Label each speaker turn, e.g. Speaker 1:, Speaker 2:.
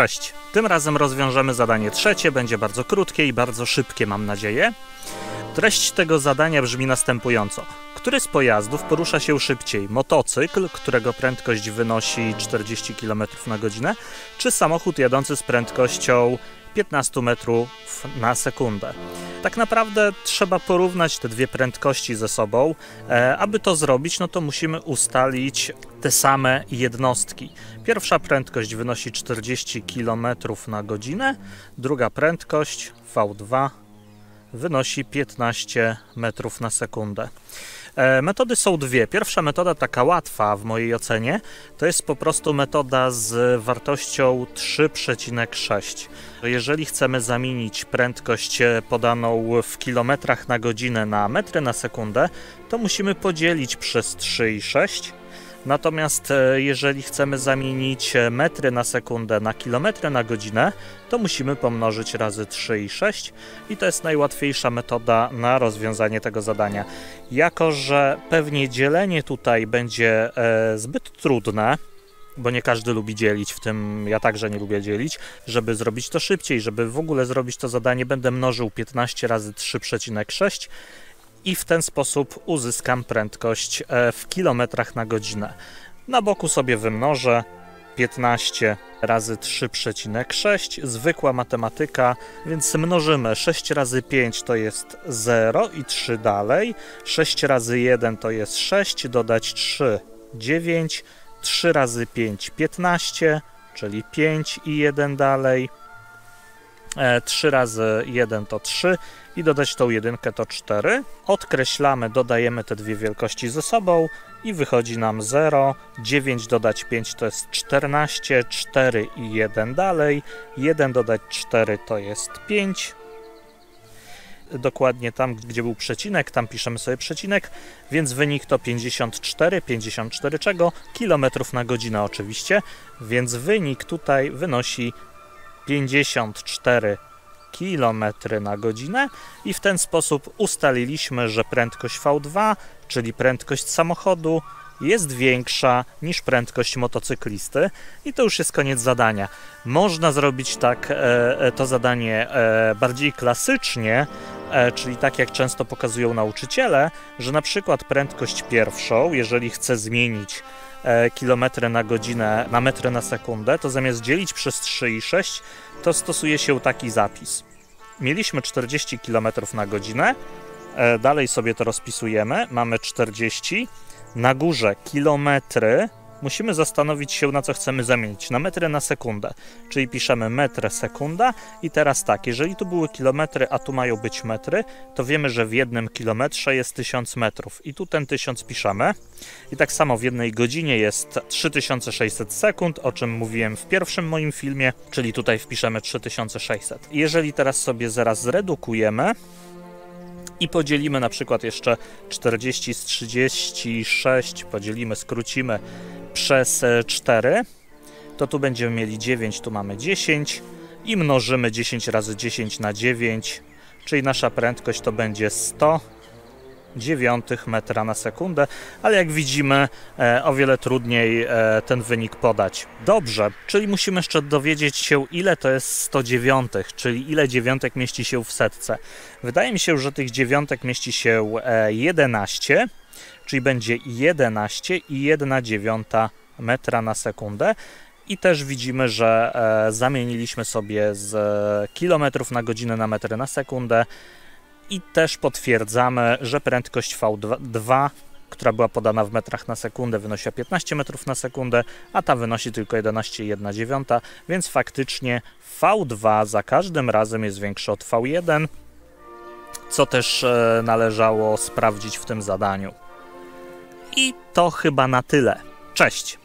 Speaker 1: Cześć. Tym razem rozwiążemy zadanie trzecie, będzie bardzo krótkie i bardzo szybkie, mam nadzieję. Treść tego zadania brzmi następująco. Który z pojazdów porusza się szybciej? Motocykl, którego prędkość wynosi 40 km na godzinę, czy samochód jadący z prędkością 15 metrów na sekundę? Tak naprawdę trzeba porównać te dwie prędkości ze sobą. E, aby to zrobić, no to musimy ustalić te same jednostki. Pierwsza prędkość wynosi 40 km na godzinę, druga prędkość V2 wynosi 15 metrów na sekundę. E, metody są dwie. Pierwsza metoda, taka łatwa w mojej ocenie, to jest po prostu metoda z wartością 3,6. Jeżeli chcemy zamienić prędkość e, podaną w kilometrach na godzinę na metry na sekundę, to musimy podzielić przez 3,6 Natomiast e, jeżeli chcemy zamienić e, metry na sekundę na kilometry na godzinę, to musimy pomnożyć razy 3 i 6 i to jest najłatwiejsza metoda na rozwiązanie tego zadania. Jako, że pewnie dzielenie tutaj będzie e, zbyt trudne, bo nie każdy lubi dzielić, w tym ja także nie lubię dzielić. Żeby zrobić to szybciej, żeby w ogóle zrobić to zadanie, będę mnożył 15 razy 3,6 i w ten sposób uzyskam prędkość e, w kilometrach na godzinę. Na boku sobie wymnożę 15 razy 3,6, zwykła matematyka, więc mnożymy. 6 razy 5 to jest 0 i 3 dalej, 6 razy 1 to jest 6, dodać 3, 9, 3 razy 5, 15, czyli 5 i 1 dalej, 3 e, razy 1 to 3 i dodać tą jedynkę to 4. Odkreślamy, dodajemy te dwie wielkości ze sobą i wychodzi nam 0. 9 dodać 5 to jest 14, 4 i 1 dalej. 1 dodać 4 to jest 5. Dokładnie tam, gdzie był przecinek, tam piszemy sobie przecinek, więc wynik to 54, 54 czego? Kilometrów na godzinę oczywiście, więc wynik tutaj wynosi 54 km na godzinę i w ten sposób ustaliliśmy, że prędkość V2, czyli prędkość samochodu, jest większa niż prędkość motocyklisty i to już jest koniec zadania. Można zrobić tak e, e to zadanie e, bardziej klasycznie, e, czyli tak jak często pokazują nauczyciele, że na przykład prędkość pierwszą, jeżeli chcę zmienić E, kilometry na godzinę na metry na sekundę, to zamiast dzielić przez 3,6 to stosuje się taki zapis. Mieliśmy 40 km na godzinę, e, dalej sobie to rozpisujemy, mamy 40, na górze kilometry musimy zastanowić się, na co chcemy zamienić. Na metry na sekundę, czyli piszemy metr sekunda i teraz tak, jeżeli tu były kilometry, a tu mają być metry, to wiemy, że w jednym kilometrze jest 1000 metrów i tu ten 1000 piszemy. I tak samo w jednej godzinie jest 3600 sekund, o czym mówiłem w pierwszym moim filmie, czyli tutaj wpiszemy 3600. Jeżeli teraz sobie zaraz zredukujemy, i podzielimy na przykład jeszcze 40 z 36, podzielimy, skrócimy przez 4, e, to tu będziemy mieli 9, tu mamy 10 i mnożymy 10 razy 10 na 9, czyli nasza prędkość to będzie 100 dziewiątych metra na sekundę, ale jak widzimy e, o wiele trudniej e, ten wynik podać. Dobrze, czyli musimy jeszcze dowiedzieć się ile to jest 100 dziewiątych, czyli ile dziewiątek mieści się w setce. Wydaje mi się, że tych dziewiątek mieści się e, 11, czyli będzie 11 i 1 dziewiąta metra na sekundę. I też widzimy, że e, zamieniliśmy sobie z kilometrów na godzinę na metry na sekundę i też potwierdzamy, że prędkość V2, która była podana w metrach na sekundę, wynosiła 15 metrów na sekundę, a ta wynosi tylko 11,1, więc faktycznie V2 za każdym razem jest większy od V1, co też e, należało sprawdzić w tym zadaniu. I to chyba na tyle. Cześć!